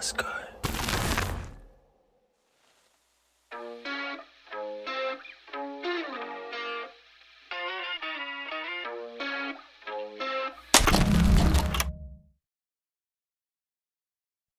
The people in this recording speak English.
Let's go.